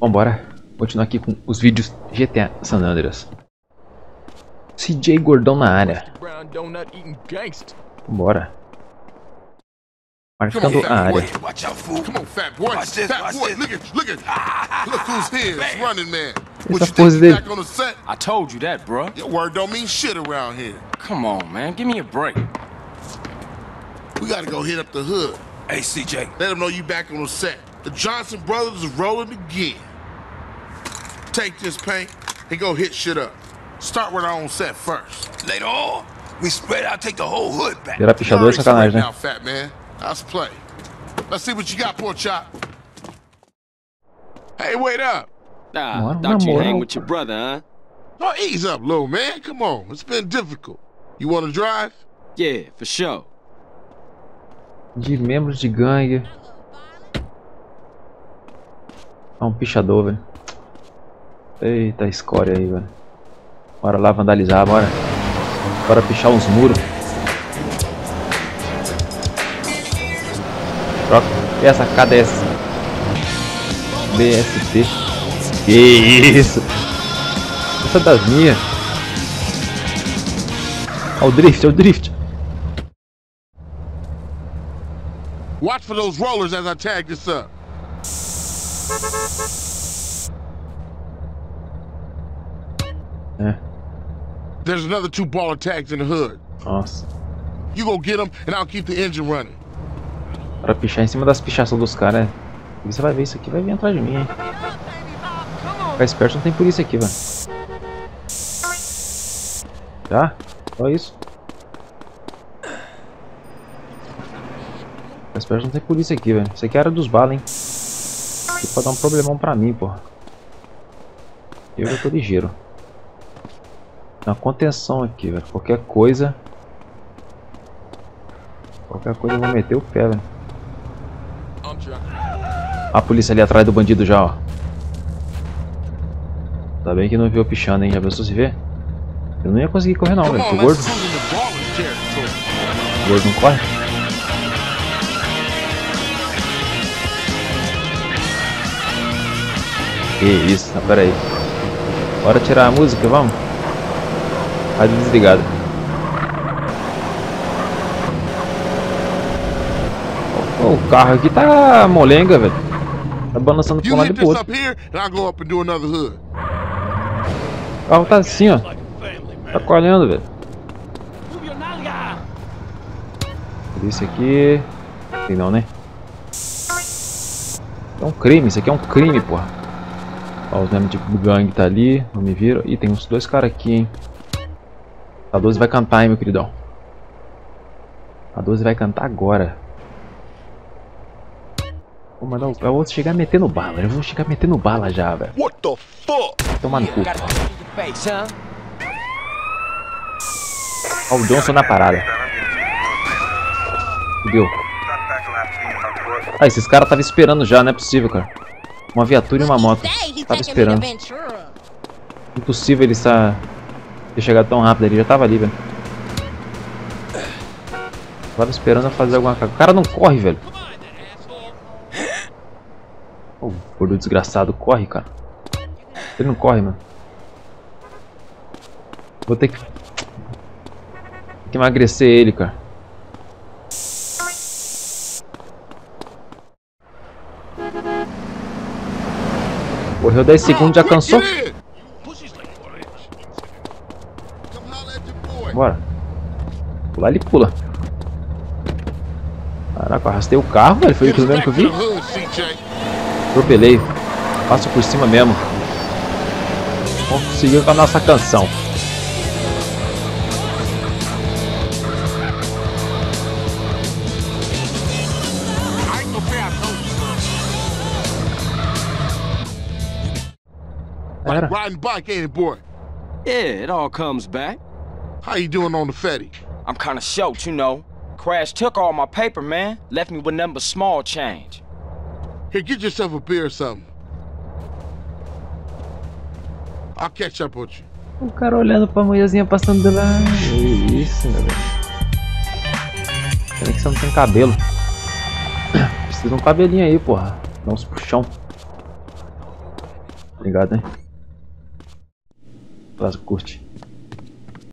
Vambora. Continuar aqui com os vídeos GTA San Andreas. CJ Gordão na área. Vambora. Marcando a área. Watch out, fool. Come on, fat boy. Watch this, fat watch boy. this. Look at, look at. look who's here. It's running man. What Essa pose dele. I told you that, bruh. Your word don't mean shit around here. Come on, man. Give me a break. We gotta go hit up the hood. Hey, CJ. Let them know you back on the set. The Johnson brothers is rolling again. Take this paint and go hit shit up. Start with our own set first. Later on, we spread out, take the whole hood back. Virar You pichador é already sacanagem, né? Now, fat man. Let's play. Let's see what you got, poor chop. Hey, wait up. Nah, Mano, thought you hang with your brother, huh? Oh, ease up, little man. Come on. It's been difficult. You want to drive? Yeah, for sure. De membros de gangue. Ah, um pichador, velho. Eita escória aí, velho. Bora lá vandalizar, bora. Bora pichar uns muros. Troca. Essa KDS. BST. Que isso? Essa é das minhas. Ó o drift, ó o drift. Watch for those rollers as I tag this up. É. There's another two baller tags in the hood. Nossa. You go get them, and I'll keep the engine running. Pra pichar em cima das pichaças dos caras. é. Você vai ver isso aqui, vai vir atrás de mim, hein. Ficar esperto, não tem polícia aqui, velho. Já? Só isso. Ficar esperto, não tem polícia aqui, velho. Isso aqui é a área dos balas, hein. Isso pode dar um problemão pra mim, porra. Eu já tô ligeiro. Na contenção aqui, velho. Qualquer coisa. Qualquer coisa eu vou meter o pé, velho. A polícia ali atrás do bandido já, ó. Tá bem que não viu pichando, hein? Já pensou se ver? Eu não ia conseguir correr não, velho. Tô gordo. gordo não corre. Que isso, ah, pera aí. Bora tirar a música, vamos? Rádio desligado. Ó, O carro aqui tá molenga, velho. Tá balançando pra um lado e pro outro. O carro tá assim, ó. Tá colhendo, velho. Isso aqui. Não, né? É um crime, isso aqui é um crime, porra. Ó, os membros de gangue tá ali, não me viram. Ih, tem uns dois caras aqui, hein. A 12 vai cantar, hein, meu queridão. A 12 vai cantar agora. Vou mandar o... Eu vou chegar metendo bala, eu vou chegar metendo bala já, velho. What the fuck? Tomar no cu. Huh? Ó, o Johnson na parada. Fudeu. Ah, esses caras estavam esperando já, não é possível, cara. Uma viatura e uma moto. Tava esperando. Impossível ele estar... ter chegado tão rápido ali. Já tava ali, velho. Tava esperando fazer alguma coisa. O cara não corre, velho. Ô, gordo desgraçado. Corre, cara. Ele não corre, mano. Vou ter que... Tem que emagrecer ele, cara. Correu 10 segundos, já cansou. Bora. Pular ele pula. Caraca, arrastei o carro, velho. Foi us mesmo que eu vi. Atropelei. Passo por cima mesmo. Vamos seguir com a nossa canção. Like riding bike, ain't it, boy? Yeah, it all comes back. How you doing on the Fetty? I'm kinda short, you know. Crash took all my paper, man. Left me with nothing but small change. Here, get yourself a beer or something. I'll catch up with you. O cara olhando pra mulherzinha passando de lá. Que Isso, meu velho. Pena que você não tem cabelo. Precisa de um cabelinho aí, porra. Dá uns puxão. Obrigado, hein? Prazo curte.